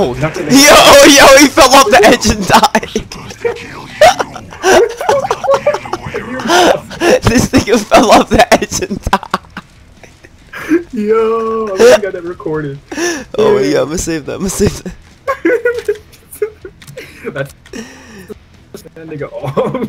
Oh, that's an Yo, yo, he fell off the edge and died. this nigga fell off the edge and died. Yo, I think I got that recorded. Oh yeah, I'm gonna save that. I'm gonna save that. That's that nigga off.